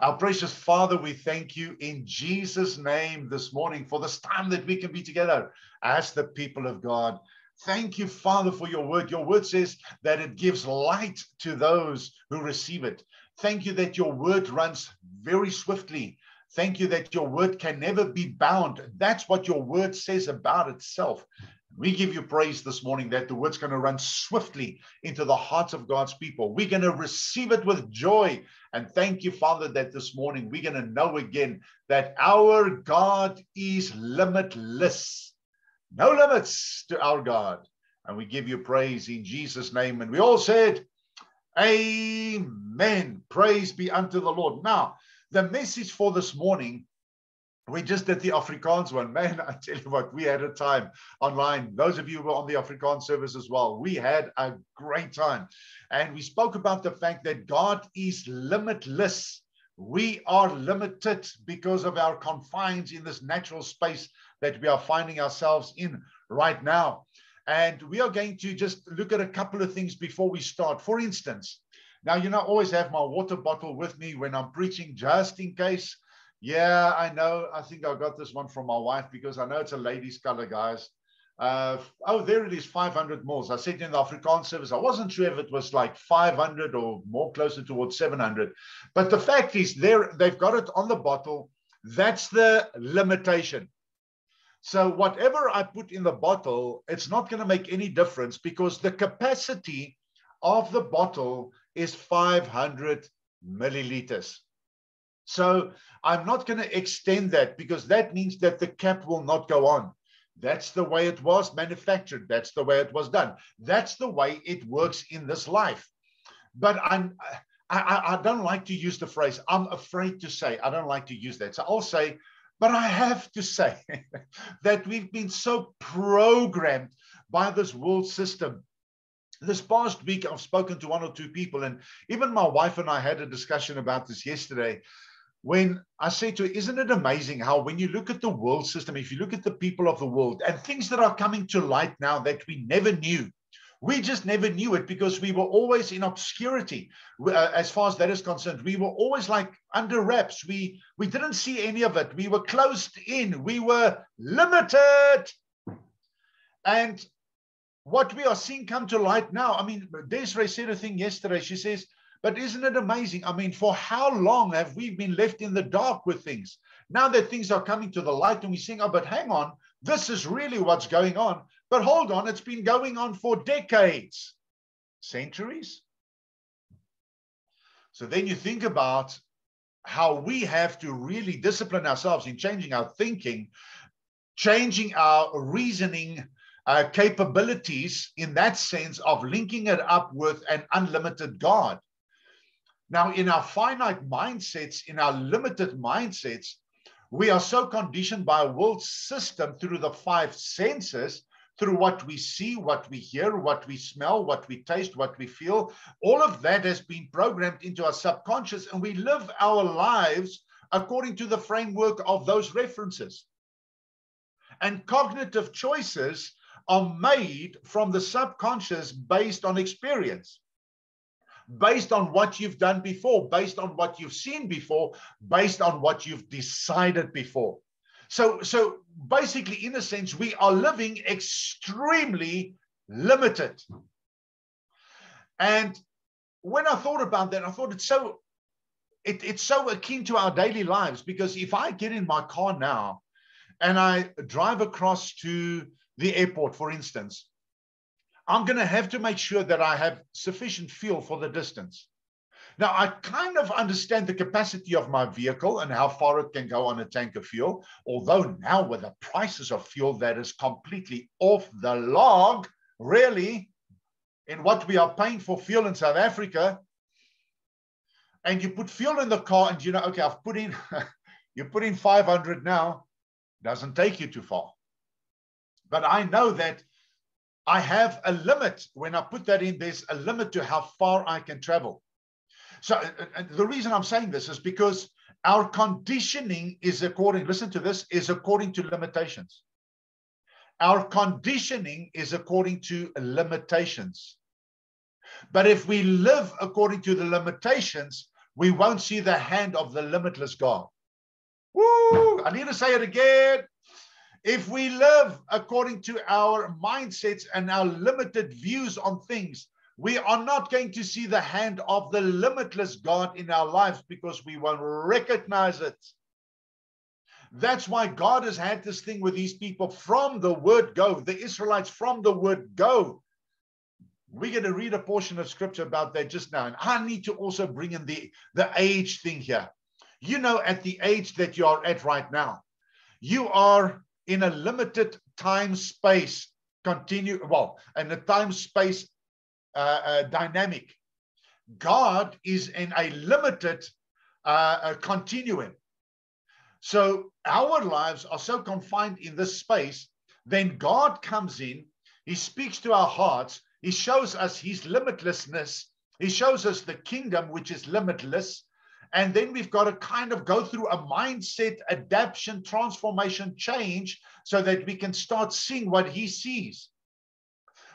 Our precious Father, we thank you in Jesus' name this morning for this time that we can be together as the people of God. Thank you, Father, for your word. Your word says that it gives light to those who receive it. Thank you that your word runs very swiftly. Thank you that your word can never be bound. That's what your word says about itself. We give you praise this morning that the word's going to run swiftly into the hearts of God's people. We're going to receive it with joy. And thank you, Father, that this morning we're going to know again that our God is limitless. No limits to our God. And we give you praise in Jesus' name. And we all said, Amen. Praise be unto the Lord. Now, the message for this morning we just did the Afrikaans one. Man, I tell you what, we had a time online. Those of you who were on the Afrikaans service as well, we had a great time. And we spoke about the fact that God is limitless. We are limited because of our confines in this natural space that we are finding ourselves in right now. And we are going to just look at a couple of things before we start. For instance, now, you know, I always have my water bottle with me when I'm preaching, just in case yeah, I know. I think I got this one from my wife because I know it's a ladies' color, guys. Uh, oh, there it is, 500 mils. I said in the Afrikaans service, I wasn't sure if it was like 500 or more closer towards 700. But the fact is, there they've got it on the bottle. That's the limitation. So whatever I put in the bottle, it's not going to make any difference because the capacity of the bottle is 500 milliliters. So I'm not going to extend that because that means that the cap will not go on. That's the way it was manufactured. That's the way it was done. That's the way it works in this life. But I'm, I, I don't like to use the phrase, I'm afraid to say, I don't like to use that. So I'll say, but I have to say that we've been so programmed by this world system. This past week, I've spoken to one or two people, and even my wife and I had a discussion about this yesterday when I say to her, isn't it amazing how when you look at the world system, if you look at the people of the world and things that are coming to light now that we never knew, we just never knew it because we were always in obscurity uh, as far as that is concerned. We were always like under wraps. We we didn't see any of it. We were closed in. We were limited. And what we are seeing come to light now, I mean, Desiree said a thing yesterday. She says, but isn't it amazing? I mean, for how long have we been left in the dark with things? Now that things are coming to the light and we think, oh, but hang on, this is really what's going on. But hold on, it's been going on for decades, centuries. So then you think about how we have to really discipline ourselves in changing our thinking, changing our reasoning uh, capabilities in that sense of linking it up with an unlimited God. Now, in our finite mindsets, in our limited mindsets, we are so conditioned by a world system through the five senses, through what we see, what we hear, what we smell, what we taste, what we feel. All of that has been programmed into our subconscious, and we live our lives according to the framework of those references. And cognitive choices are made from the subconscious based on experience based on what you've done before, based on what you've seen before, based on what you've decided before. So, so basically, in a sense, we are living extremely limited. And when I thought about that, I thought it's so it, it's so akin to our daily lives because if I get in my car now and I drive across to the airport, for instance, I'm going to have to make sure that I have sufficient fuel for the distance. Now, I kind of understand the capacity of my vehicle and how far it can go on a tank of fuel. Although now with the prices of fuel that is completely off the log, really, in what we are paying for fuel in South Africa, and you put fuel in the car and you know, okay, I've put in, you put in 500 now, doesn't take you too far. But I know that I have a limit. When I put that in, there's a limit to how far I can travel. So the reason I'm saying this is because our conditioning is according, listen to this, is according to limitations. Our conditioning is according to limitations. But if we live according to the limitations, we won't see the hand of the limitless God. Woo! I need to say it again. If we live according to our mindsets and our limited views on things, we are not going to see the hand of the limitless God in our lives because we won't recognize it. That's why God has had this thing with these people from the word go, the Israelites from the word go. We're going to read a portion of scripture about that just now. And I need to also bring in the, the age thing here. You know, at the age that you are at right now, you are in a limited time space continuum and a time space uh, uh, dynamic. God is in a limited uh, continuum. So our lives are so confined in this space then god comes in he speaks to our hearts he shows us his limitlessness he shows us the kingdom which is limitless and then we've got to kind of go through a mindset adaptation, transformation, change so that we can start seeing what he sees.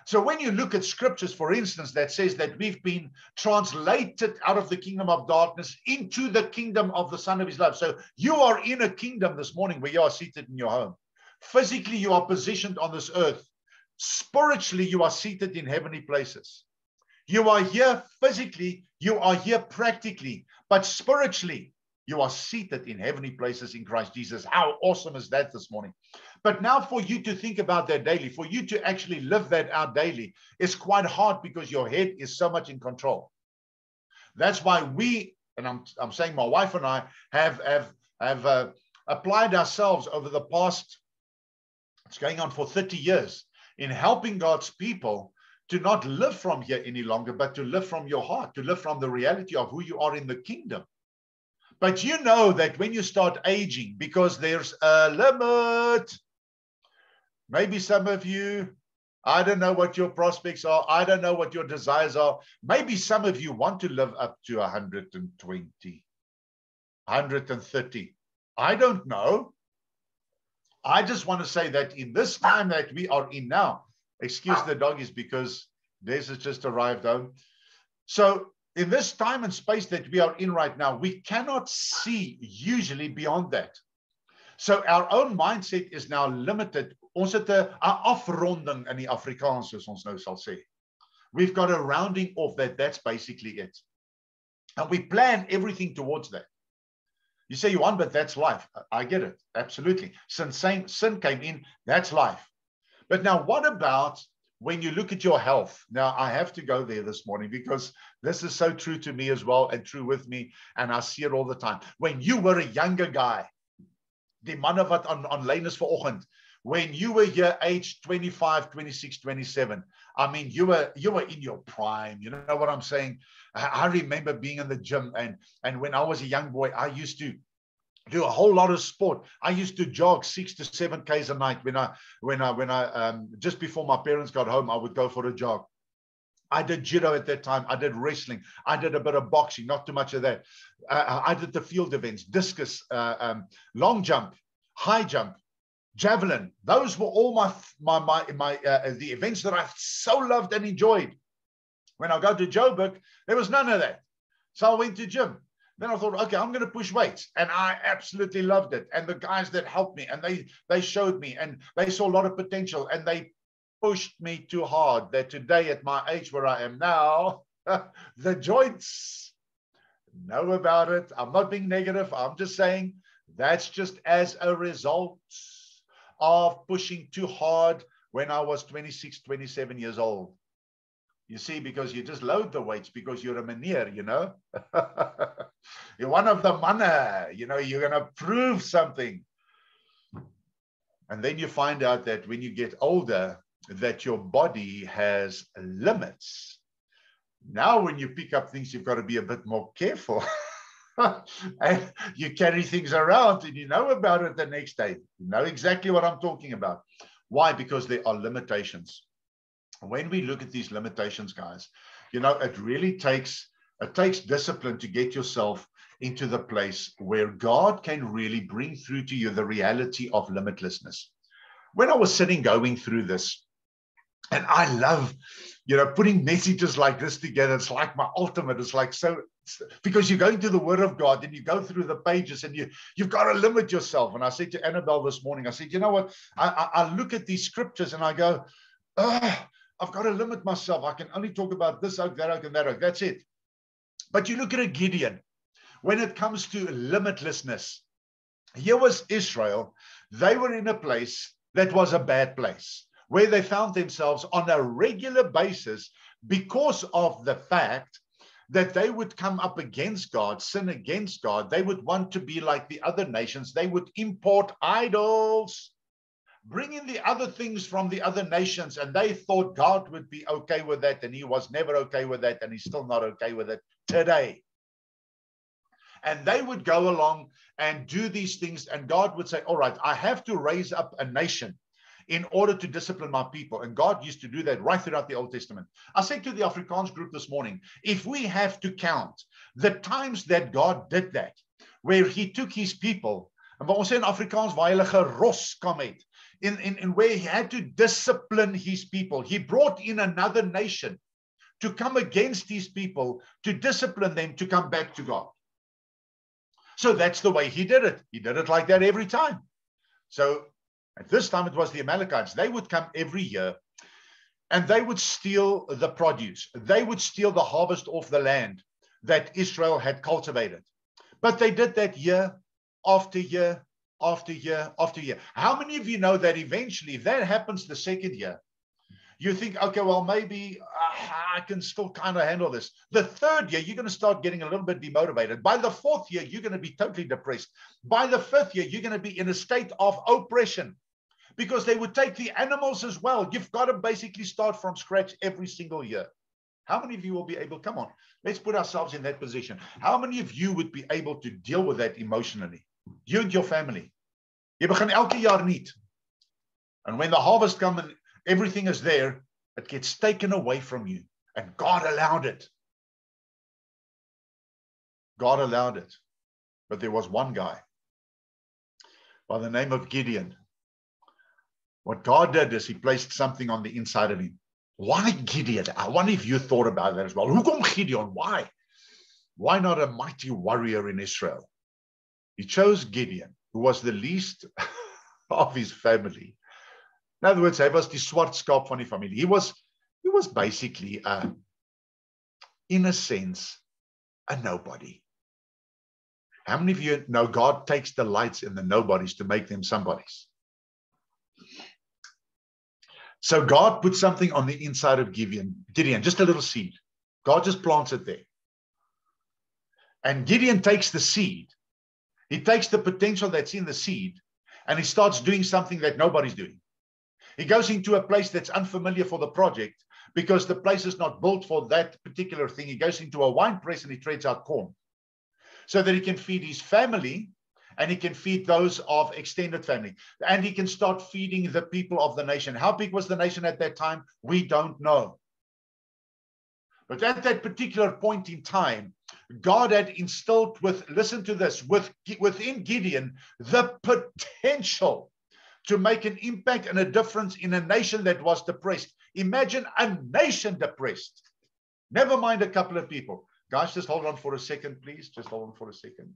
So when you look at scriptures, for instance, that says that we've been translated out of the kingdom of darkness into the kingdom of the Son of His love. So you are in a kingdom this morning where you are seated in your home. Physically, you are positioned on this earth. Spiritually, you are seated in heavenly places. You are here physically, you are here practically, but spiritually, you are seated in heavenly places in Christ Jesus. How awesome is that this morning? But now, for you to think about that daily, for you to actually live that out daily, is quite hard because your head is so much in control. That's why we, and I'm, I'm saying my wife and I, have, have, have uh, applied ourselves over the past, it's going on for 30 years, in helping God's people to not live from here any longer, but to live from your heart, to live from the reality of who you are in the kingdom. But you know that when you start aging, because there's a limit, maybe some of you, I don't know what your prospects are, I don't know what your desires are. Maybe some of you want to live up to 120, 130. I don't know. I just want to say that in this time that we are in now, Excuse ah. the doggies because Des has just arrived home. So in this time and space that we are in right now, we cannot see usually beyond that. So our own mindset is now limited. Ons het 'n afronding in die Afrikaans soos ons nou sal sê. We've got a rounding off that that's basically it. And we plan everything towards that. You say you want, but that's life. I get it. Absolutely. Since sin came in, that's life. But now, what about when you look at your health? Now, I have to go there this morning because this is so true to me as well and true with me. And I see it all the time. When you were a younger guy, die manne wat on online is when you were here age 25 26 27 i mean you were you were in your prime you know what i'm saying i remember being in the gym and and when i was a young boy i used to do a whole lot of sport. I used to jog six to seven k's a night when I when I when I um, just before my parents got home, I would go for a jog. I did judo at that time. I did wrestling. I did a bit of boxing, not too much of that. Uh, I did the field events, discus, uh, um, long jump, high jump, javelin. Those were all my my my my uh, the events that I so loved and enjoyed. When I go to Joburg, there was none of that. So I went to gym. Then I thought, okay, I'm going to push weights, and I absolutely loved it. And the guys that helped me, and they they showed me, and they saw a lot of potential, and they pushed me too hard. That today, at my age where I am now, the joints know about it. I'm not being negative. I'm just saying that's just as a result of pushing too hard when I was 26, 27 years old. You see, because you just load the weights because you're a manier, you know. you're one of the manna, you know, you're going to prove something. And then you find out that when you get older, that your body has limits. Now, when you pick up things, you've got to be a bit more careful. and you carry things around and you know about it the next day. You know exactly what I'm talking about. Why? Because there are limitations when we look at these limitations, guys, you know, it really takes it takes discipline to get yourself into the place where God can really bring through to you the reality of limitlessness. When I was sitting going through this, and I love you know, putting messages like this together, it's like my ultimate. It's like so because you go into the Word of God and you go through the pages and you you've got to limit yourself. And I said to Annabelle this morning, I said, you know what? I, I, I look at these scriptures and I go, I've got to limit myself. I can only talk about this oak, that oak, and that oak. That's it. But you look at a Gideon when it comes to limitlessness. Here was Israel. They were in a place that was a bad place where they found themselves on a regular basis because of the fact that they would come up against God, sin against God. They would want to be like the other nations. They would import idols, bring in the other things from the other nations. And they thought God would be okay with that. And he was never okay with that. And he's still not okay with it today. And they would go along and do these things. And God would say, All right, I have to raise up a nation in order to discipline my people. And God used to do that right throughout the Old Testament. I said to the Afrikaans group this morning if we have to count the times that God did that, where he took his people, and ons sê in Afrikaans waar hulle geros kam het, in, in, in where he had to discipline his people. He brought in another nation to come against these people, to discipline them, to come back to God. So that's the way he did it. He did it like that every time. So at this time, it was the Amalekites. They would come every year and they would steal the produce. They would steal the harvest off the land that Israel had cultivated. But they did that year after year after year after year. How many of you know that eventually, if that happens the second year, you think, okay, well, maybe uh, I can still kind of handle this. The third year, you're going to start getting a little bit demotivated. By the fourth year, you're going to be totally depressed. By the fifth year, you're going to be in a state of oppression because they would take the animals as well. You've got to basically start from scratch every single year. How many of you will be able, come on, let's put ourselves in that position. How many of you would be able to deal with that emotionally? You and your family. You begin elke jaar niet. And when the harvest comes and everything is there, it gets taken away from you. And God allowed it. God allowed it. But there was one guy by the name of Gideon what God did is he placed something on the inside of him. Why Gideon? I wonder if you thought about that as well. Who come Gideon? Why? Why not a mighty warrior in Israel? He chose Gideon, who was the least of his family. In other words, he was the swart skaap die familie. He was, he was basically, a, in a sense, a nobody. How many of you know God takes the lights in the nobodies to make them somebodies? So God put something on the inside of Gideon, Gideon, just a little seed. God just plants it there. And Gideon takes the seed. He takes the potential that's in the seed and he starts doing something that nobody's doing. He goes into a place that's unfamiliar for the project because the place is not built for that particular thing. He goes into a wine press and he trades out corn so that he can feed his family and he can feed those of extended family and he can start feeding the people of the nation. How big was the nation at that time? We don't know. But at that particular point in time, God had instilled with, listen to this, with, within Gideon, the potential to make an impact and a difference in a nation that was depressed. Imagine a nation depressed. Never mind a couple of people. Guys, just hold on for a second, please. Just hold on for a second.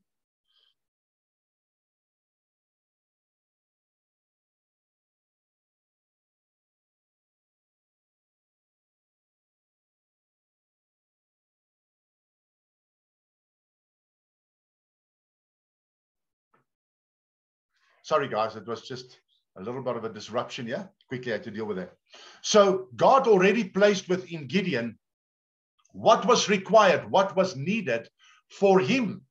Sorry, guys, it was just a little bit of a disruption. Yeah, quickly I had to deal with that. So God already placed within Gideon what was required, what was needed for him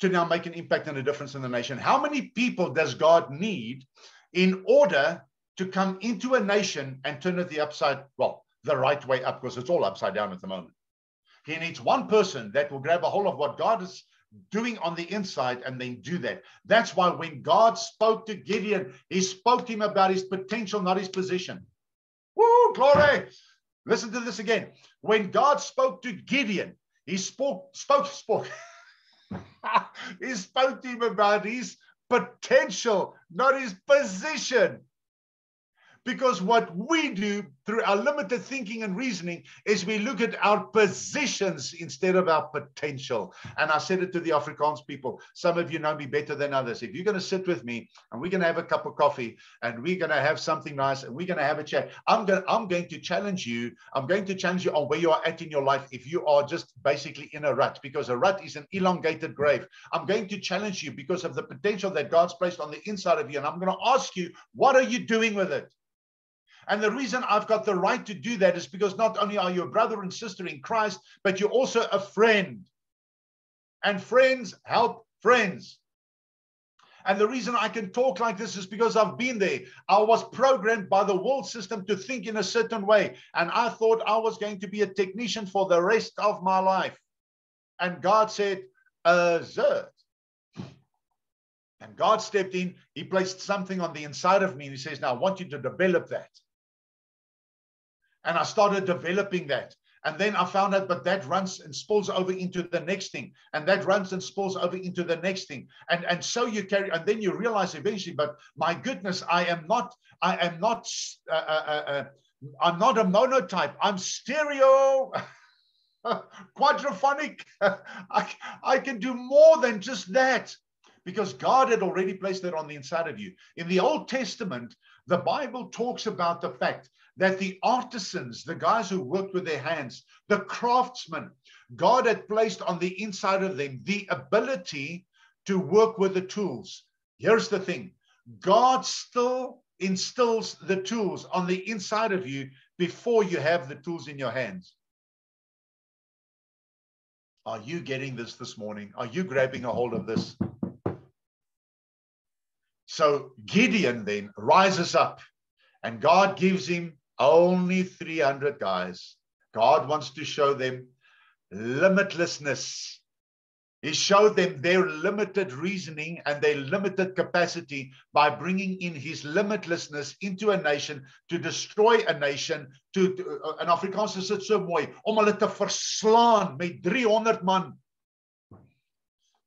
to now make an impact and a difference in the nation. How many people does God need in order to come into a nation and turn it the upside, well, the right way up, because it's all upside down at the moment. He needs one person that will grab a hold of what God has doing on the inside and then do that. That's why when God spoke to Gideon, he spoke to him about his potential, not his position. Woo, glory. Listen to this again. When God spoke to Gideon, he spoke, spoke, spoke. he spoke to him about his potential, not his position. Because what we do through our limited thinking and reasoning is we look at our positions instead of our potential. And I said it to the Afrikaans people. Some of you know me better than others. If you're going to sit with me and we're going to have a cup of coffee and we're going to have something nice and we're going to have a chat, I'm going, I'm going to challenge you. I'm going to challenge you on where you are at in your life if you are just basically in a rut, because a rut is an elongated grave. I'm going to challenge you because of the potential that God's placed on the inside of you. And I'm going to ask you, what are you doing with it? And the reason I've got the right to do that is because not only are you a brother and sister in Christ, but you're also a friend. And friends help friends. And the reason I can talk like this is because I've been there. I was programmed by the world system to think in a certain way. And I thought I was going to be a technician for the rest of my life. And God said, Assert. And God stepped in. He placed something on the inside of me. And He says, Now I want you to develop that. And I started developing that. And then I found out, but that runs and spills over into the next thing. And that runs and spills over into the next thing. And, and so you carry, and then you realize eventually, but my goodness, I am not, I am not, uh, uh, uh, uh I'm not a monotype. I'm stereo. quadraphonic. I, I can do more than just that because God had already placed that on the inside of you. In the Old Testament, the Bible talks about the fact that the artisans, the guys who worked with their hands, the craftsmen, God had placed on the inside of them the ability to work with the tools. Here's the thing God still instills the tools on the inside of you before you have the tools in your hands. Are you getting this this morning? Are you grabbing a hold of this? So Gideon then rises up and God gives him only 300 guys. God wants to show them limitlessness. He showed them their limited reasoning and their limited capacity by bringing in his limitlessness into a nation to destroy a nation to, to uh, in Afrikaans is dit so mooi om hulle te verslaan met 300 man.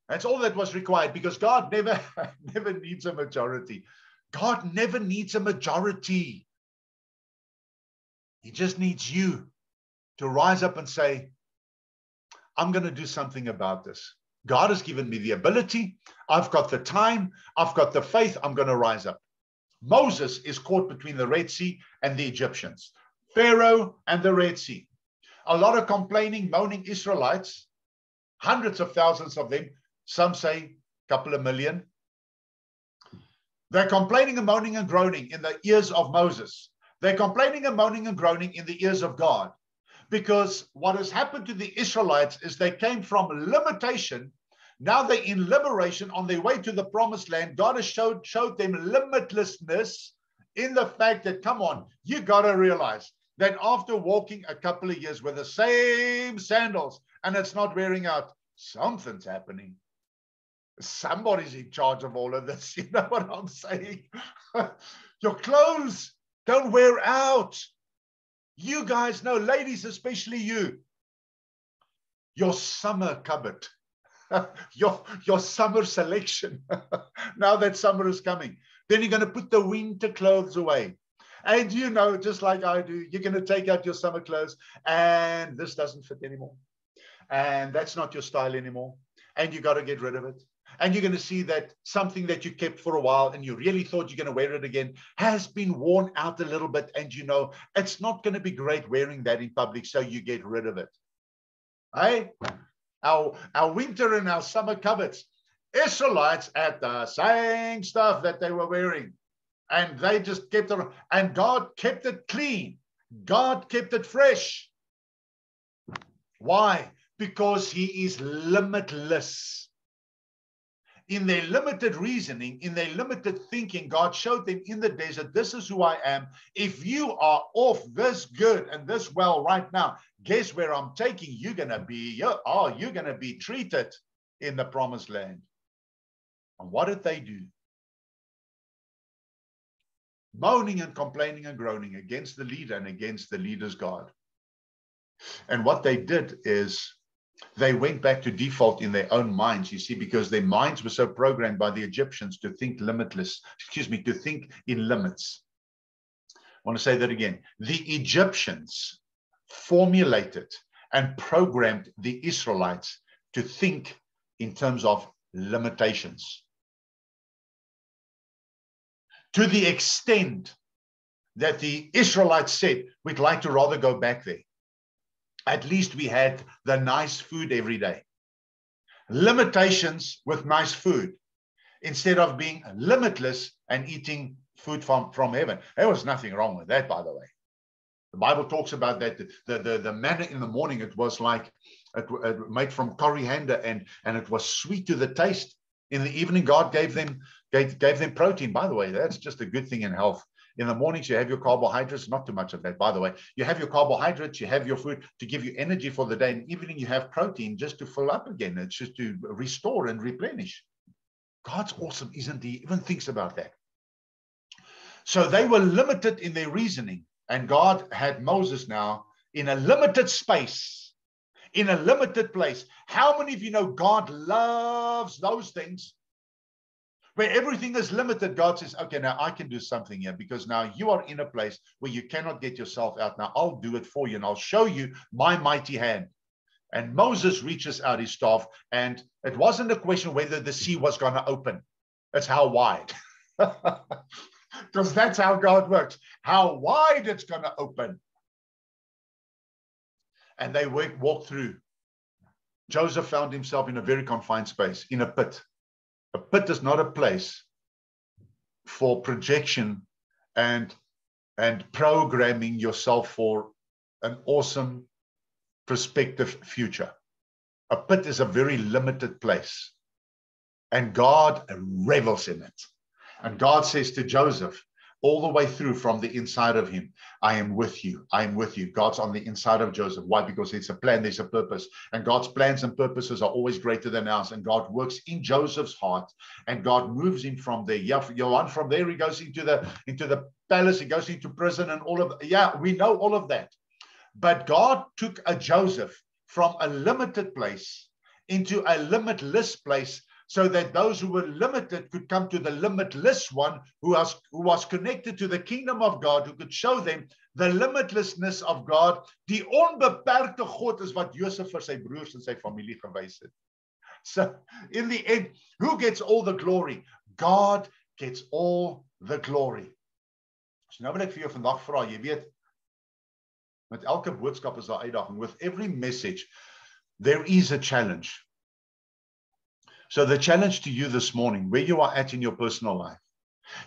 That's all that was required because God never never needs a majority. God never needs a majority. He just needs you to rise up and say, I'm going to do something about this. God has given me the ability. I've got the time. I've got the faith. I'm going to rise up. Moses is caught between the Red Sea and the Egyptians, Pharaoh and the Red Sea. A lot of complaining, moaning Israelites, hundreds of thousands of them, some say a couple of million. They're complaining and moaning and groaning in the ears of Moses. They're complaining and moaning and groaning in the ears of God. Because what has happened to the Israelites is they came from limitation. Now they're in liberation on their way to the promised land. God has showed, showed them limitlessness in the fact that, come on, you got to realize that after walking a couple of years with the same sandals and it's not wearing out, something's happening. Somebody's in charge of all of this. You know what I'm saying? Your clothes don't wear out. You guys know, ladies, especially you, your summer cupboard, your, your summer selection, now that summer is coming, then you're going to put the winter clothes away. And you know, just like I do, you're going to take out your summer clothes and this doesn't fit anymore. And that's not your style anymore. And you got to get rid of it and you're going to see that something that you kept for a while and you really thought you're going to wear it again has been worn out a little bit. And you know it's not going to be great wearing that in public so you get rid of it. Hey our our winter and our summer cupboards israelites had the same stuff that they were wearing. And they just kept it and god kept it clean. God kept it fresh. Why? Because he is limitless in their limited reasoning, in their limited thinking, God showed them in the desert, this is who I am. If you are off this good and this well right now, guess where I'm taking you to be? You're, oh, you're to be treated in the promised land. And what did they do? Moaning and complaining and groaning against the leader and against the leader's God. And what they did is they went back to default in their own minds, you see, because their minds were so programmed by the Egyptians to think limitless, excuse me, to think in limits. I want to say that again. The Egyptians formulated and programmed the Israelites to think in terms of limitations. To the extent that the Israelites said, we'd like to rather go back there. At least we had the nice food every day. Limitations with nice food instead of being limitless and eating food from, from heaven. There was nothing wrong with that, by the way. The Bible talks about that. The, the, the manna in the morning, it was like it, it made from coriander and, and it was sweet to the taste. In the evening, God gave them gave, gave them protein. By the way, that's just a good thing in health. In the mornings, you have your carbohydrates, not too much of that, by the way. You have your carbohydrates, you have your food to give you energy for the day. And evening, you have protein just to fill up again. It's just to restore and replenish. God's awesome, isn't he? Even thinks about that. So they were limited in their reasoning. And God had Moses now in a limited space, in a limited place. How many of you know God loves those things? Where everything is limited, God says, okay, now I can do something here because now you are in a place where you cannot get yourself out. Now I'll do it for you and I'll show you my mighty hand. And Moses reaches out his staff, and it wasn't a question whether the sea was going to open, it's how wide. because that's how God works. How wide it's going to open. And they walk through. Joseph found himself in a very confined space, in a pit. A pit is not a place for projection and, and programming yourself for an awesome prospective future. A pit is a very limited place, and God revels in it. And God says to Joseph, all the way through from the inside of him, I am with you. I am with you. God's on the inside of Joseph. Why? Because it's a plan, there's a purpose. And God's plans and purposes are always greater than ours. And God works in Joseph's heart and God moves him from there. Yeah, Johan, from there he goes into the into the palace, he goes into prison and all of yeah, we know all of that. But God took a Joseph from a limited place into a limitless place so that those who were limited could come to the limitless one who was, who was connected to the kingdom of God, who could show them the limitlessness of God. Die onbeperkte God is wat Josef vir sy broers en sy familie gewys het. So in the end, who gets all the glory? God gets all the glory. So nou wil ek vir jou vandag vra, jy weet, met elke boodskap is daar uitdaging. With every message, there is a challenge. So, the challenge to you this morning, where you are at in your personal life,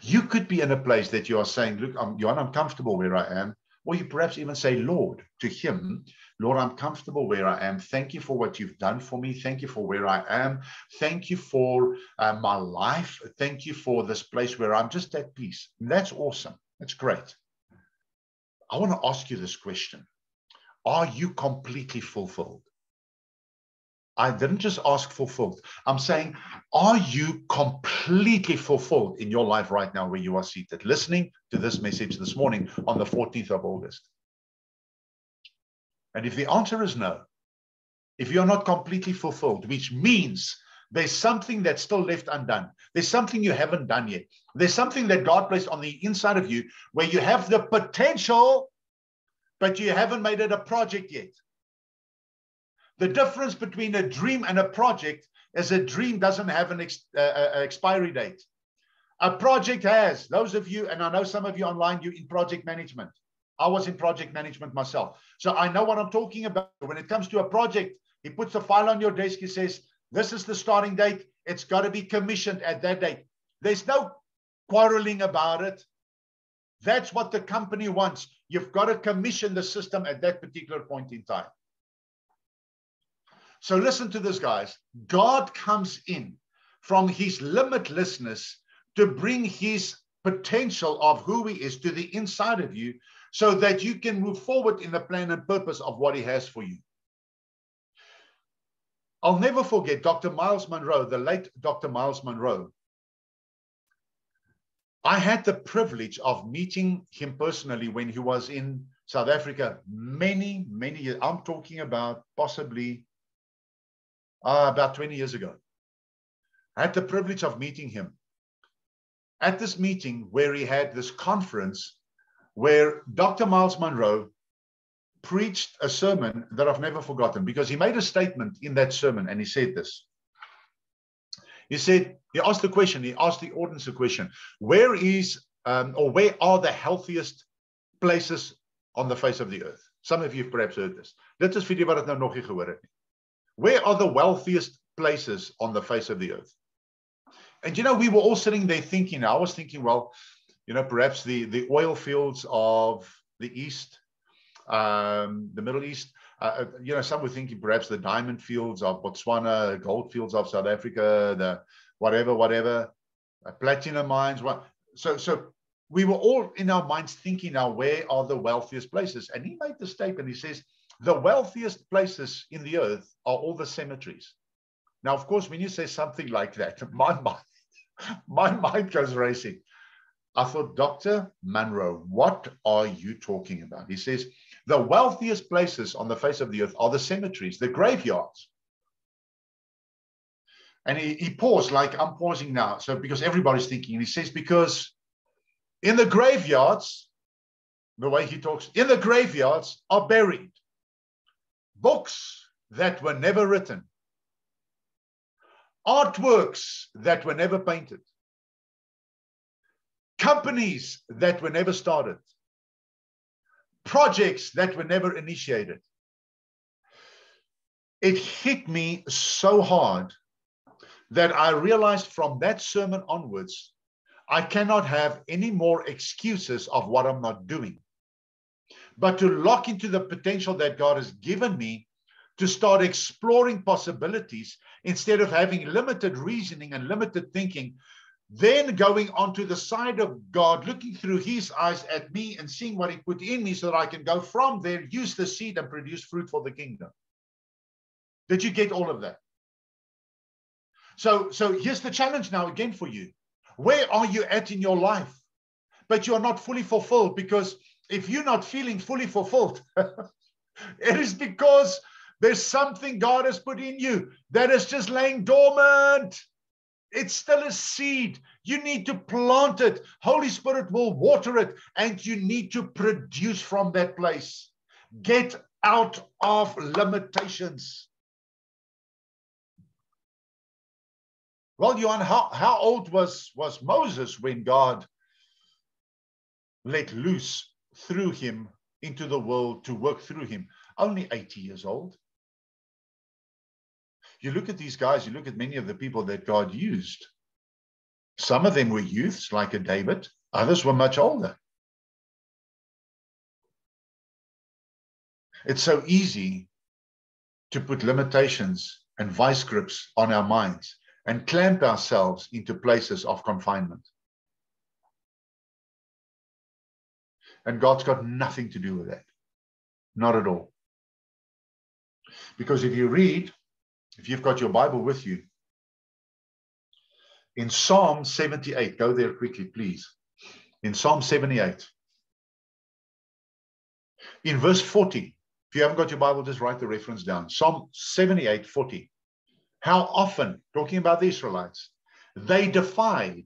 you could be in a place that you are saying, Look, I'm, Johan, I'm comfortable where I am. Or you perhaps even say, Lord, to Him, Lord, I'm comfortable where I am. Thank you for what you've done for me. Thank you for where I am. Thank you for uh, my life. Thank you for this place where I'm just at peace. And that's awesome. That's great. I want to ask you this question Are you completely fulfilled? I didn't just ask fulfilled. I'm saying, are you completely fulfilled in your life right now where you are seated, listening to this message this morning on the 14th of August? And if the answer is no, if you're not completely fulfilled, which means there's something that's still left undone, there's something you haven't done yet, there's something that God placed on the inside of you where you have the potential, but you haven't made it a project yet. The difference between a dream and a project is a dream doesn't have an ex, uh, uh, expiry date. A project has. Those of you, and I know some of you online, you're in project management. I was in project management myself. So I know what I'm talking about. When it comes to a project, he puts a file on your desk. He says, This is the starting date. It's got to be commissioned at that date. There's no quarreling about it. That's what the company wants. You've got to commission the system at that particular point in time. So listen to this, guys. God comes in from his limitlessness to bring his potential of who he is to the inside of you so that you can move forward in the plan and purpose of what he has for you. I'll never forget Dr. Myles Munroe, the late Dr. Myles Munroe. I had the privilege of meeting him personally when he was in South Africa many, many years. I'm talking about possibly uh, about 20 years ago. I had the privilege of meeting him. At this meeting, where he had this conference where Dr. Myles Munroe preached a sermon that I've never forgotten because he made a statement in that sermon and he said this. He said, he asked the question, he asked the audience a question where is um, or where are the healthiest places on the face of the earth? Some of you have perhaps heard this. Dit is vir die wat dit nou nog nie gehoor het nie. Where are the wealthiest places on the face of the earth? And you know, we were all sitting there thinking, I was thinking, well, you know, perhaps the, the oil fields of the East, um, the Middle East. Uh, you know, some were thinking perhaps the diamond fields of Botswana, gold fields of South Africa, the whatever, whatever, uh, platinum mines. What? So, so we were all in our minds thinking now, where are the wealthiest places? And he made the statement. He says, the wealthiest places in the earth are all the cemeteries. Now, of course, when you say something like that, my mind, my mind goes racing. I thought, Dr. Munroe, what are you talking about? He says, the wealthiest places on the face of the earth are the cemeteries, the graveyards. And he, he paused like I'm pausing now. So because everybody's thinking, he says, because in the graveyards, the way he talks, in the graveyards are buried books that were never written, artworks that were never painted, companies that were never started, projects that were never initiated. It hit me so hard that I realized from that sermon onwards, I cannot have any more excuses of what I'm not doing but to lock into the potential that God has given me to start exploring possibilities instead of having limited reasoning and limited thinking, then going onto the side of God, looking through his eyes at me and seeing what he put in me so that I can go from there, use the seed and produce fruit for the kingdom. Did you get all of that? So, so here's the challenge now again for you. Where are you at in your life? But you are not fully fulfilled because if you're not feeling fully fulfilled, it is because there's something God has put in you that is just laying dormant. It's still a seed. You need to plant it. Holy Spirit will water it, and you need to produce from that place. Get out of limitations. Well, Johan, how, how old was, was Moses when God let loose through him into the world to work through him. Only 80 years old. You look at these guys, you look at many of the people that God used. Some of them were youths, like a David, others were much older. It's so easy to put limitations and vice grips on our minds and clamp ourselves into places of confinement. And God's got nothing to do with that. Not at all. Because if you read, if you've got your Bible with you, in Psalm 78, go there quickly, please. In Psalm 78, in verse 40, if you haven't got your Bible, just write the reference down. Psalm 78, 40. How often, talking about the Israelites, they defied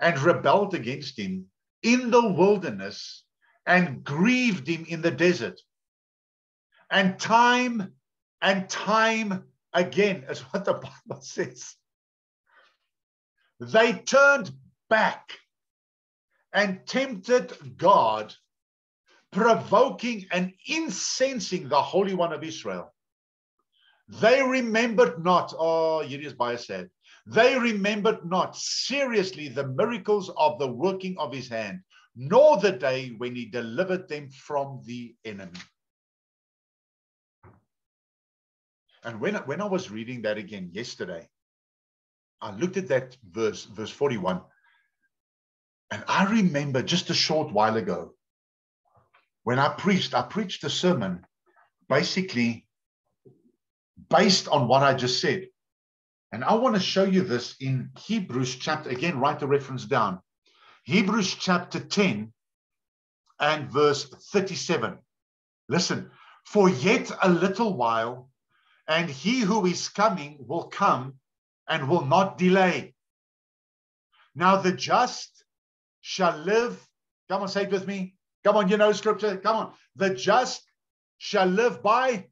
and rebelled against him in the wilderness and grieved him in the desert. And time and time again is what the Bible says. They turned back and tempted God, provoking and incensing the Holy One of Israel. They remembered not, oh, it is by said, they remembered not seriously the miracles of the working of his hand, nor the day when he delivered them from the enemy. And when, when I was reading that again yesterday, I looked at that verse, verse 41, and I remember just a short while ago when I preached, I preached a sermon basically based on what I just said. And I want to show you this in Hebrews chapter, again, write the reference down. Hebrews chapter 10 and verse 37. Listen, for yet a little while, and he who is coming will come and will not delay. Now the just shall live, come on, say it with me, Come on, you know scripture. Come on. The just shall live by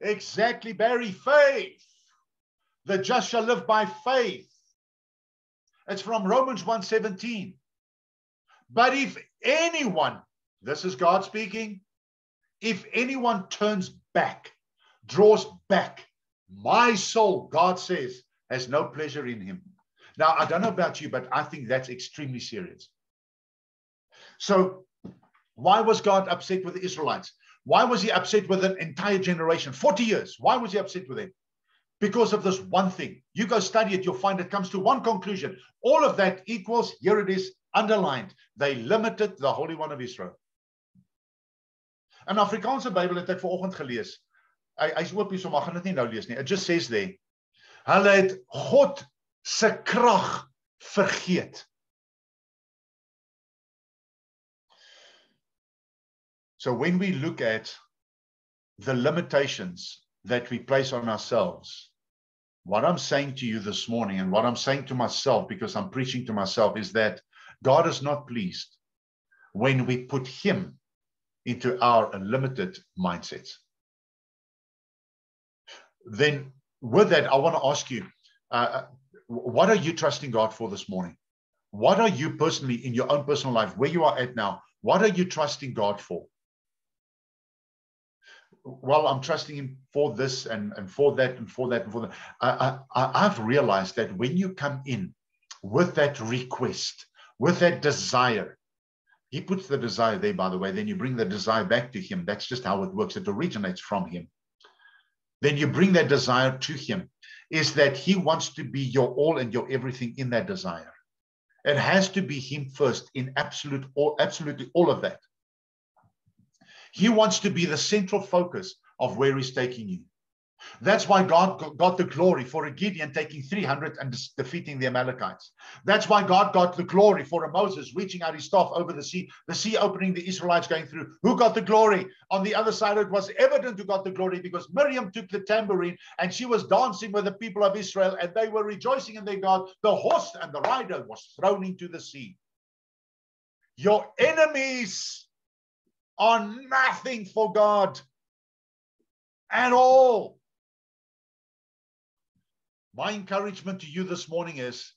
exactly, Barry, faith. The just shall live by faith. It's from Romans 1:17. But if anyone, this is God speaking, if anyone turns back, draws back, my soul, God says, has no pleasure in him. Now, I don't know about you, but I think that's extremely serious. So, why was God upset with the Israelites? Why was he upset with an entire generation? 40 years. Why was he upset with them? Because of this one thing. You go study it, you'll find it comes to one conclusion. All of that equals, here it is, underlined. They limited the Holy One of Israel. In Afrikaanse Bybel het ek vanoggend gelees. Hy hy's oop hier so maar gaan dit nie nou lees nie. It just says there. Hulle het God se krag vergeet. So when we look at the limitations that we place on ourselves, what I'm saying to you this morning and what I'm saying to myself, because I'm preaching to myself, is that God is not pleased when we put Him into our limited mindsets. Then, with that, I want to ask you uh, what are you trusting God for this morning? What are you personally in your own personal life, where you are at now? What are you trusting God for? well, I'm trusting him for this and, and for that and for that and for that. I, I, I've realized that when you come in with that request, with that desire, he puts the desire there, by the way, then you bring the desire back to him. That's just how it works. It originates from him. Then you bring that desire to him, is that he wants to be your all and your everything in that desire. It has to be him first in absolute all, absolutely all of that. He wants to be the central focus of where he's taking you. That's why God got the glory for a Gideon taking 300 and defeating the Amalekites. That's why God got the glory for a Moses reaching out his staff over the sea, the sea opening, the Israelites going through. Who got the glory? On the other side, it was evident who got the glory because Miriam took the tambourine and she was dancing with the people of Israel and they were rejoicing in their God. The horse and the rider was thrown into the sea. Your enemies are nothing for God at all. My encouragement to you this morning is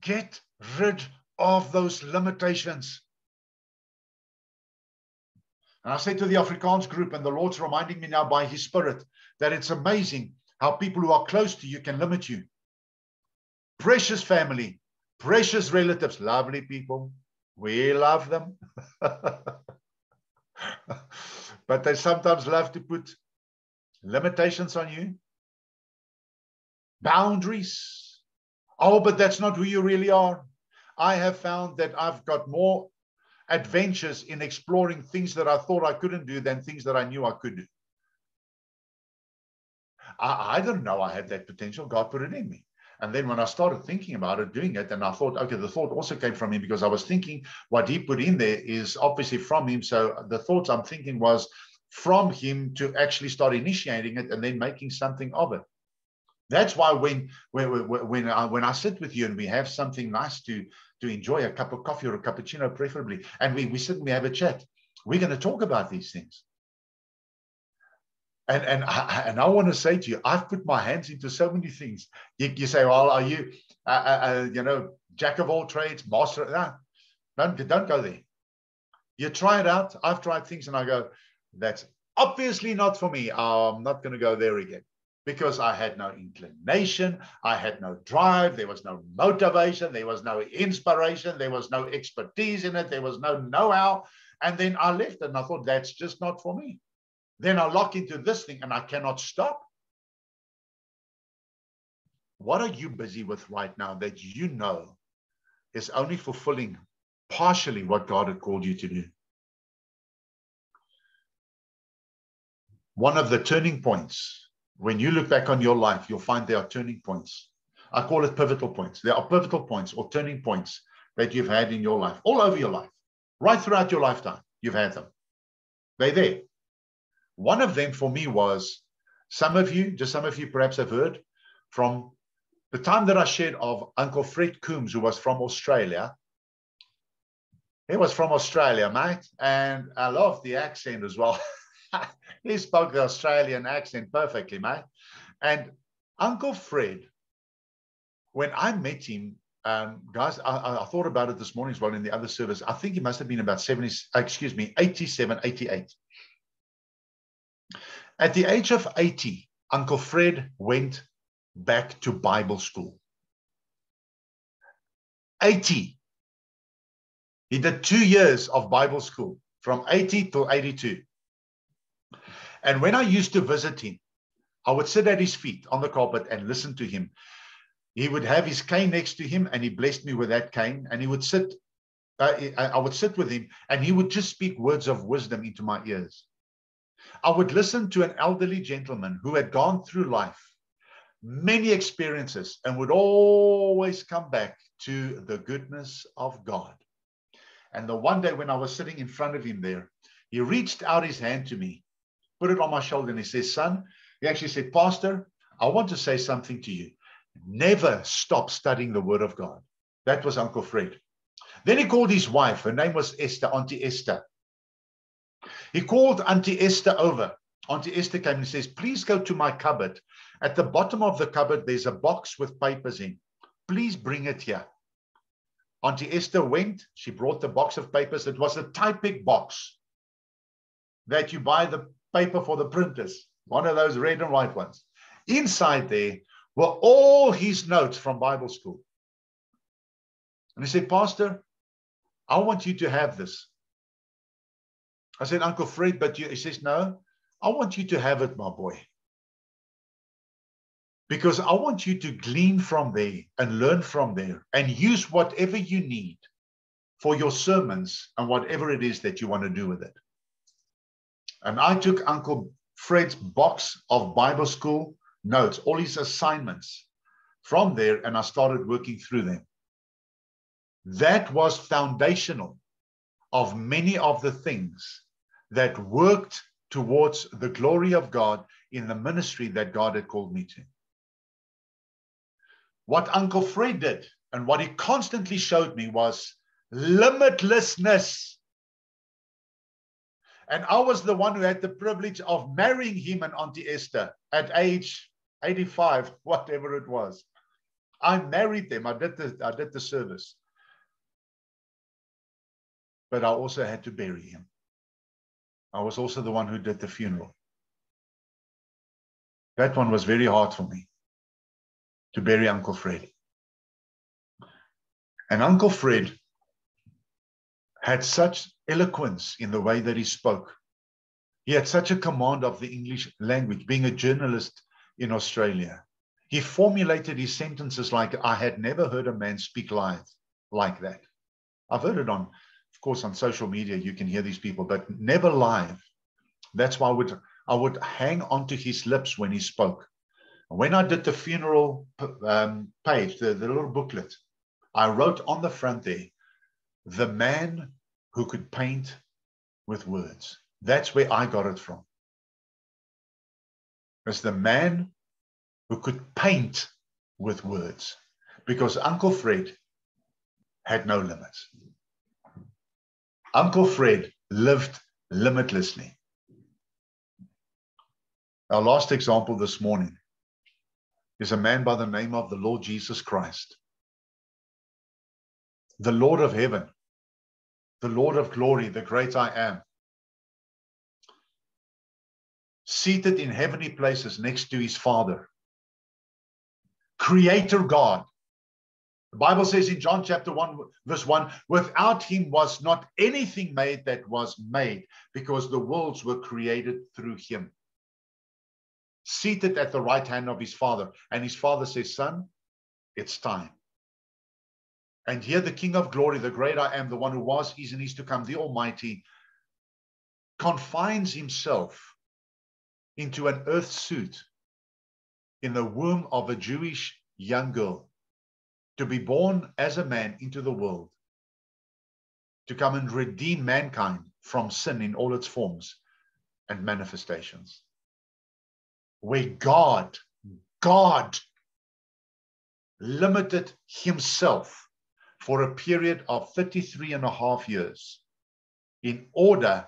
get rid of those limitations. And I say to the Afrikaans group, and the Lord's reminding me now by His Spirit that it's amazing how people who are close to you can limit you. Precious family, precious relatives, lovely people. We love them. but they sometimes love to put limitations on you, boundaries. Oh, but that's not who you really are. I have found that I've got more adventures in exploring things that I thought I couldn't do than things that I knew I could do. I, I didn't know I had that potential. God put it in me. And then when I started thinking about it, doing it, and I thought, okay, the thought also came from him because I was thinking what he put in there is obviously from him. So the thoughts I'm thinking was from him to actually start initiating it and then making something of it. That's why when when when I, when I sit with you and we have something nice to to enjoy, a cup of coffee or a cappuccino, preferably, and we we sit and we have a chat, we're going to talk about these things. And and I, and I want to say to you, I've put my hands into so many things. You, you say, well, are you, uh, uh, uh you know, jack of all trades, master? No, don't don't go there. You try it out. I've tried things, and I go, that's obviously not for me. I'm not going to go there again because I had no inclination, I had no drive, there was no motivation, there was no inspiration, there was no expertise in it, there was no know-how, and then I left, and I thought that's just not for me. Then I lock into this thing and I cannot stop. What are you busy with right now that you know is only fulfilling partially what God had called you to do? One of the turning points, when you look back on your life, you'll find there are turning points. I call it pivotal points. There are pivotal points or turning points that you've had in your life, all over your life, right throughout your lifetime. You've had them. They're there. One of them for me was some of you, just some of you perhaps have heard from the time that I shared of Uncle Fred Coombs, who was from Australia. He was from Australia, mate, and I love the accent as well. he spoke the Australian accent perfectly, mate. And Uncle Fred, when I met him, um, guys, I, I, thought about it this morning as well in the other service. I think he must have been about 70, excuse me, 87, 88. At the age of 80, Uncle Fred went back to Bible school. 80. He did two years of Bible school from 80 to 82. And when I used to visit him, I would sit at his feet on the carpet and listen to him. He would have his cane next to him and he blessed me with that cane. And he would sit, uh, I would sit with him and he would just speak words of wisdom into my ears. I would listen to an elderly gentleman who had gone through life, many experiences, and would always come back to the goodness of God. And the one day when I was sitting in front of him there, he reached out his hand to me, put it on my shoulder, and he says, Son, he actually said, Pastor, I want to say something to you. Never stop studying the Word of God. That was Uncle Fred. Then he called his wife. Her name was Esther, Auntie Esther. He called Auntie Esther over. Auntie Esther came and says, Please go to my cupboard. At the bottom of the cupboard, there's a box with papers in. Please bring it here. Auntie Esther went. She brought the box of papers. It was a Typek box that you buy the paper for the printers, one of those red and white ones. Inside there were all his notes from Bible school. And he said, Pastor, I want you to have this. I said, Uncle Fred, but you, he says, no, I want you to have it, my boy. Because I want you to glean from there and learn from there and use whatever you need for your sermons and whatever it is that you want to do with it. And I took Uncle Fred's box of Bible school notes, all his assignments from there, and I started working through them. That was foundational of many of the things that worked towards the glory of God in the ministry that God had called me to. What Uncle Fred did and what he constantly showed me was limitlessness. And I was the one who had the privilege of marrying him and Auntie Esther at age 85, whatever it was. I married them. I did the, I did the service. But I also had to bury him. I was also the one who did the funeral. That one was very hard for me to bury Uncle Fred. And Uncle Fred had such eloquence in the way that he spoke. He had such a command of the English language, being a journalist in Australia. He formulated his sentences like, I had never heard a man speak live like that. I've heard it on of course, on social media, you can hear these people, but never live. That's why I would, I would hang onto his lips when he spoke. When I did the funeral um, page, the, the little booklet, I wrote on the front there, the man who could paint with words. That's where I got it from. It's the man who could paint with words because Uncle Fred had no limits. Uncle Fred lived limitlessly. Our last example this morning is a man by the name of the Lord Jesus Christ, the Lord of heaven, the Lord of glory, the great I am, seated in heavenly places next to his Father, Creator God, the Bible says in John chapter 1, verse 1 without him was not anything made that was made, because the worlds were created through him. Seated at the right hand of his father. And his father says, Son, it's time. And here the King of glory, the great I am, the one who was, is, and is to come, the Almighty, confines himself into an earth suit in the womb of a Jewish young girl to be born as a man into the world, to come and redeem mankind from sin in all its forms and manifestations. Where God, God limited himself for a period of 33 and a half years in order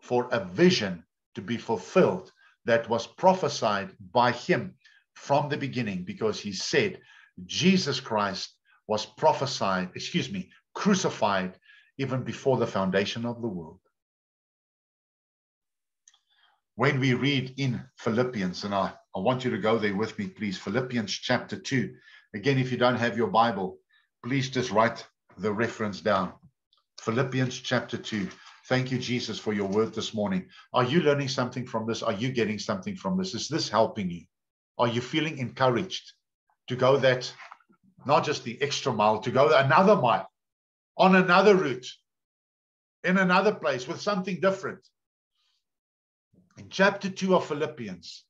for a vision to be fulfilled that was prophesied by him from the beginning because he said Jesus Christ was prophesied, excuse me, crucified even before the foundation of the world. When we read in Philippians, and I, I want you to go there with me, please, Philippians chapter 2. Again, if you don't have your Bible, please just write the reference down. Philippians chapter 2. Thank you, Jesus, for your word this morning. Are you learning something from this? Are you getting something from this? Is this helping you? Are you feeling encouraged to go that, not just the extra mile, to go another mile on another route, in another place with something different? In chapter 2 of Philippians,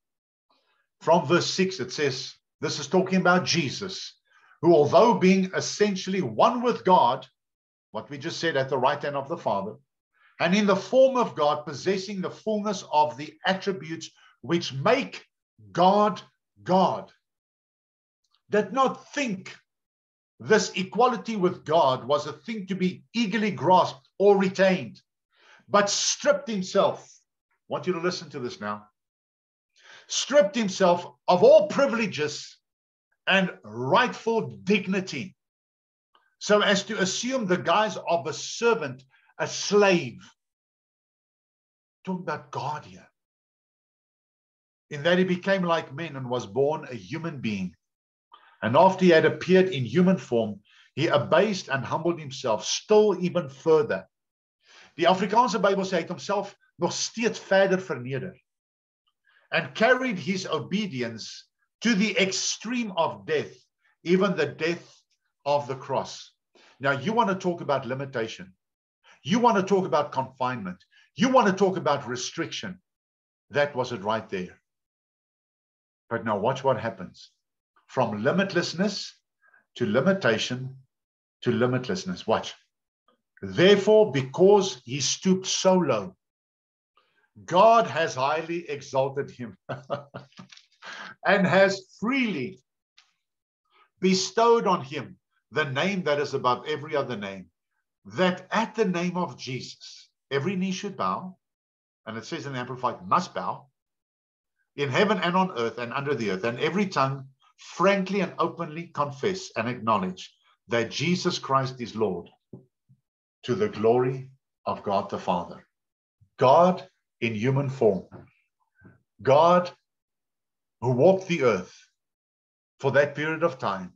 from verse 6, it says, This is talking about Jesus, who, although being essentially one with God, what we just said at the right hand of the Father, and in the form of God, possessing the fullness of the attributes which make God God, did not think this equality with God was a thing to be eagerly grasped or retained, but stripped himself. I want you to listen to this now. Stripped himself of all privileges and rightful dignity, so as to assume the guise of a servant, a slave. Talking about God here in that he became like men and was born a human being. And after he had appeared in human form, he abased and humbled himself still even further. Die Afrikaanse Bybel sê hy het nog steeds verder verneder and carried his obedience to the extreme of death, even the death of the cross. Now, you want to talk about limitation. You want to talk about confinement. You want to talk about restriction. That was it right there. But now watch what happens from limitlessness to limitation to limitlessness. Watch. Therefore, because he stooped so low, God has highly exalted him and has freely bestowed on him the name that is above every other name, that at the name of Jesus, every knee should bow, and it says in the Amplified, must bow, in heaven and on earth and under the earth, and every tongue frankly and openly confess and acknowledge that Jesus Christ is Lord to the glory of God the Father. God in human form. God who walked the earth for that period of time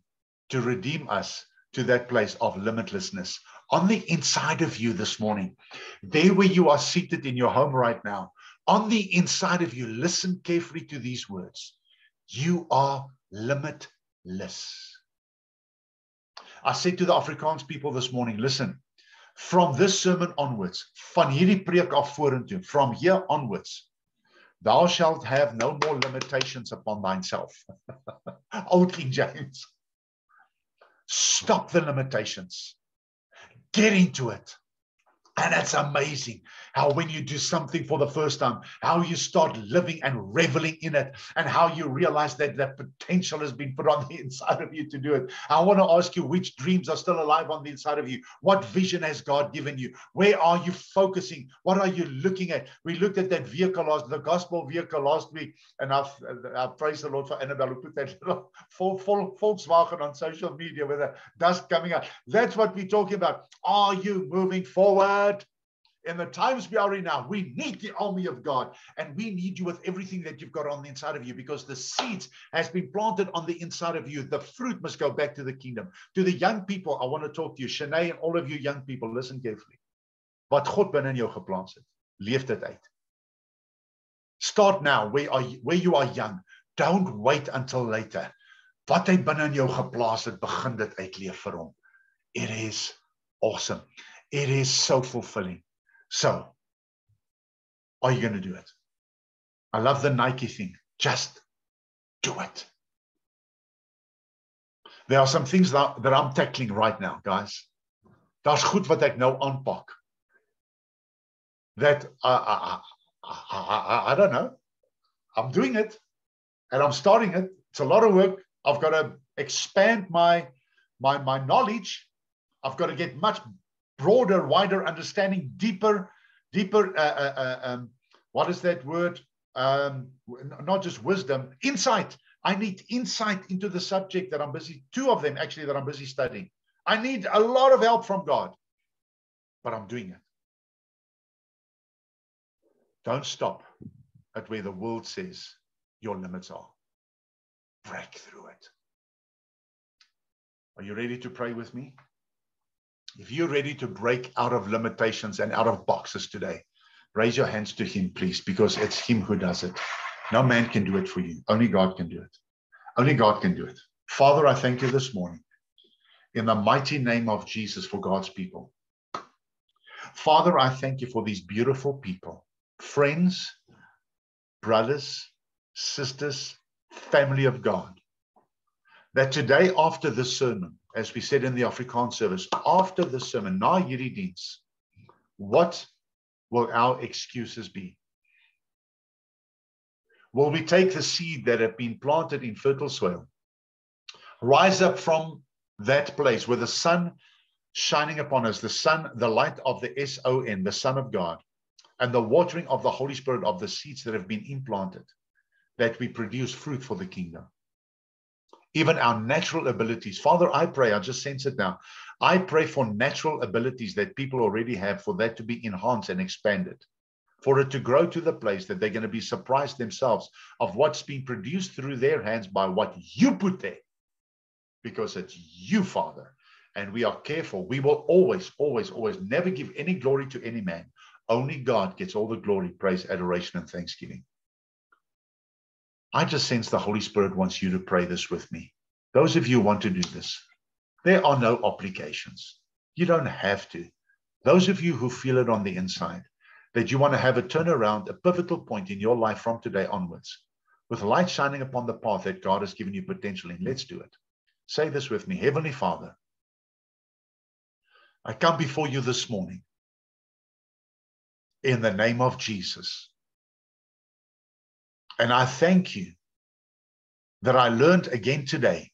to redeem us to that place of limitlessness on the inside of you this morning, there where you are seated in your home right now, on the inside of you, listen carefully to these words. You are limitless. I said to the Afrikaans people this morning, listen, from this sermon onwards, van from here onwards, thou shalt have no more limitations upon thyself. Old King James. Stop the limitations. Get into it. And it's amazing how, when you do something for the first time, how you start living and reveling in it, and how you realize that that potential has been put on the inside of you to do it. I want to ask you which dreams are still alive on the inside of you? What vision has God given you? Where are you focusing? What are you looking at? We looked at that vehicle last, the gospel vehicle last week, and I've, I've praised the Lord for Annabelle who put that little full, full, Volkswagen on social media with the dust coming out. That's what we're talking about. Are you moving forward? In the times we are in now, we need the army of God and we need you with everything that you've got on the inside of you because the seeds has been planted on the inside of you. The fruit must go back to the kingdom. To the young people, I want to talk to you. Shanae and all of you young people, listen carefully. Wat God binne in jou geplant het, leef dit uit. Start now where, are you, where you are young. Don't wait until later. Wat hy binne in jou geplaas het, begin dit uitleef vir hom. It is awesome. It is so fulfilling. So, are you going to do it? I love the Nike thing. Just do it. There are some things that, that I'm tackling right now, guys. Daar's goed wat ek nou aanpak. That I, I, I, I, I don't know. I'm doing it and I'm starting it. It's a lot of work. I've got to expand my my my knowledge I've got to get much broader, wider understanding, deeper, deeper. Uh, uh, uh, um, what is that word? Um, not just wisdom, insight. I need insight into the subject that I'm busy, two of them actually that I'm busy studying. I need a lot of help from God, but I'm doing it. Don't stop at where the world says your limits are. Break through it. Are you ready to pray with me? If you're ready to break out of limitations and out of boxes today, raise your hands to Him, please, because it's Him who does it. No man can do it for you. Only God can do it. Only God can do it. Father, I thank you this morning in the mighty name of Jesus for God's people. Father, I thank you for these beautiful people, friends, brothers, sisters, family of God, that today after this sermon, as we said in the Afrikaans service, after the sermon, na hierdie what will our excuses be? Will we take the seed that have been planted in fertile soil, rise up from that place where the sun shining upon us, the sun, the light of the S O N, the Son of God, and the watering of the Holy Spirit of the seeds that have been implanted, that we produce fruit for the kingdom. Even our natural abilities. Father, I pray, I just sense it now. I pray for natural abilities that people already have, for that to be enhanced and expanded for it to grow to the place that they're going to be surprised themselves of what's being produced through their hands by what you put there. Because it's you, Father. And we are careful. We will always, always, always never give any glory to any man. Only God gets all the glory, praise, adoration, and thanksgiving. I just sense the Holy Spirit wants you to pray this with me. Those of you who want to do this, there are no obligations. You don't have to. Those of you who feel it on the inside, that you want to have a turnaround, a pivotal point in your life from today onwards, with light shining upon the path that God has given you potential in. Let's do it. Say this with me Heavenly Father, I come before you this morning in the name of Jesus. And I thank you that I learned again today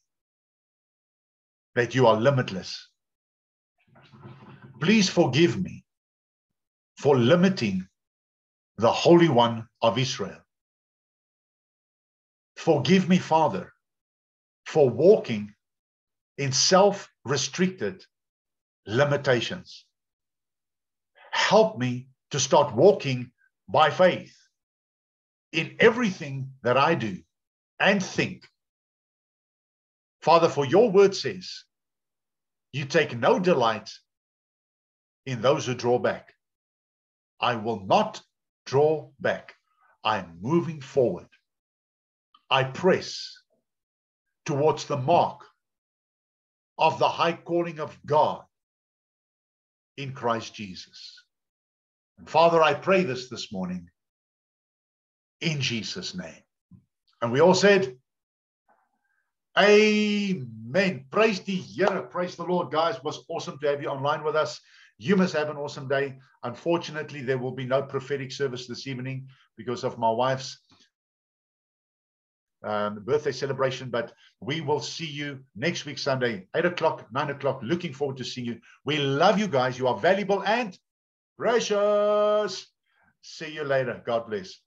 that you are limitless. Please forgive me for limiting the Holy One of Israel. Forgive me, Father, for walking in self restricted limitations. Help me to start walking by faith in everything that I do and think. Father, for your word says, you take no delight in those who draw back. I will not draw back. I'm moving forward. I press towards the mark of the high calling of God in Christ Jesus. And Father, I pray this this morning in Jesus' name. And we all said, Amen. Praise the Here. Praise the Lord, guys. It was awesome to have you online with us. You must have an awesome day. Unfortunately, there will be no prophetic service this evening because of my wife's um, birthday celebration, but we will see you next week, Sunday, 8 o'clock, 9 o'clock. Looking forward to seeing you. We love you guys. You are valuable and precious. See you later. God bless.